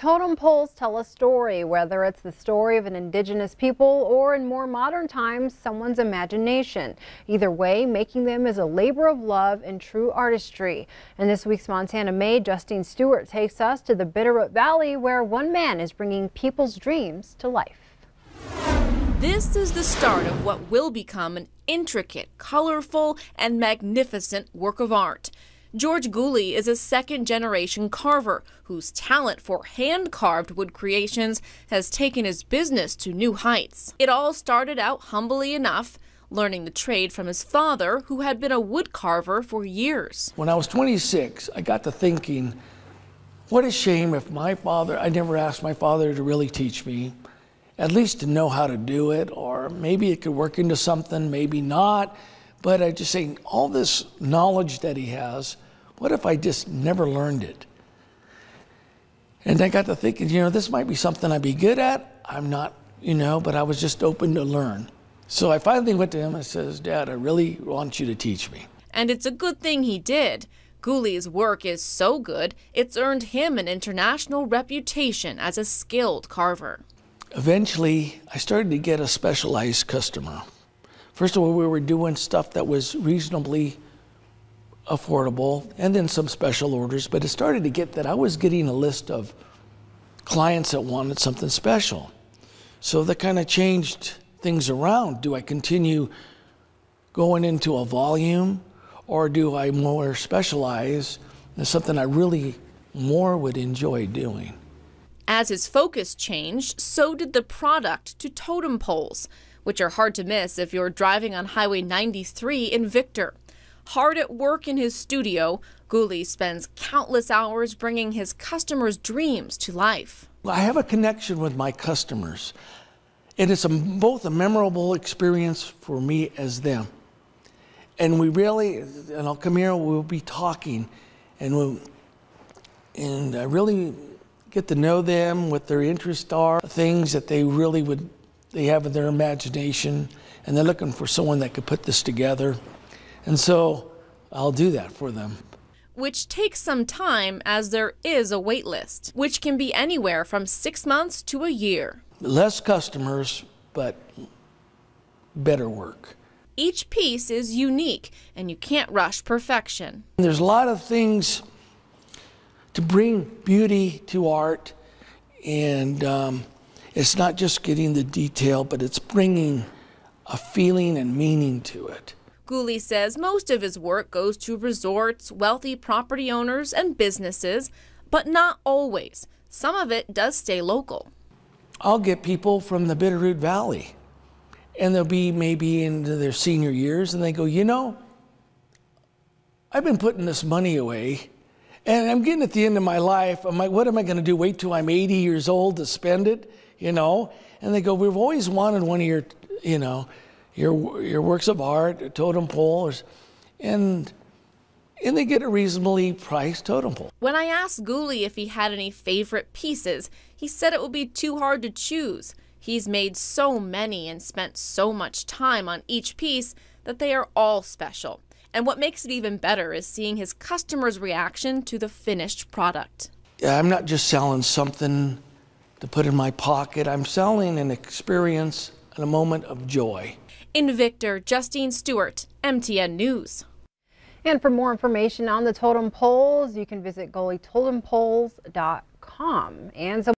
Totem poles tell a story, whether it's the story of an indigenous people or in more modern times, someone's imagination. Either way, making them is a labor of love and true artistry. In this week's Montana Made, Justine Stewart takes us to the Bitterroot Valley where one man is bringing people's dreams to life. This is the start of what will become an intricate, colorful, and magnificent work of art. George Gulli is a second generation carver whose talent for hand carved wood creations has taken his business to new heights. It all started out humbly enough, learning the trade from his father, who had been a wood carver for years. When I was 26, I got to thinking, what a shame if my father, I never asked my father to really teach me, at least to know how to do it, or maybe it could work into something, maybe not. But I just saying, all this knowledge that he has, what if I just never learned it? And I got to thinking, you know, this might be something I'd be good at. I'm not, you know, but I was just open to learn. So I finally went to him and says, Dad, I really want you to teach me. And it's a good thing he did. Gulli's work is so good, it's earned him an international reputation as a skilled carver. Eventually, I started to get a specialized customer. First of all, we were doing stuff that was reasonably affordable and then some special orders, but it started to get that I was getting a list of clients that wanted something special. So that kind of changed things around. Do I continue going into a volume or do I more specialize in something I really more would enjoy doing? As his focus changed, so did the product to totem poles which are hard to miss if you're driving on Highway 93 in Victor. Hard at work in his studio, Gulli spends countless hours bringing his customers' dreams to life. I have a connection with my customers, and it's a, both a memorable experience for me as them. And we really, and I'll come here, we'll be talking, and we'll, and I really get to know them, what their interests are, things that they really would they have their imagination and they're looking for someone that could put this together. And so I'll do that for them. Which takes some time as there is a wait list, which can be anywhere from six months to a year. Less customers, but better work. Each piece is unique and you can't rush perfection. There's a lot of things to bring beauty to art and um, it's not just getting the detail, but it's bringing a feeling and meaning to it. Gulli says most of his work goes to resorts, wealthy property owners, and businesses, but not always. Some of it does stay local. I'll get people from the Bitterroot Valley, and they'll be maybe into their senior years, and they go, You know, I've been putting this money away, and I'm getting at the end of my life. I'm like, What am I going to do? Wait till I'm 80 years old to spend it? You know? And they go, we've always wanted one of your, you know, your, your works of art, totem poles, and and they get a reasonably priced totem pole. When I asked Gulli if he had any favorite pieces, he said it would be too hard to choose. He's made so many and spent so much time on each piece that they are all special. And what makes it even better is seeing his customers' reaction to the finished product. Yeah, I'm not just selling something to put in my pocket. I'm selling an experience and a moment of joy. In Victor, Justine Stewart, MTN News. And for more information on the totem poles, you can visit gullitotempoles.com. And so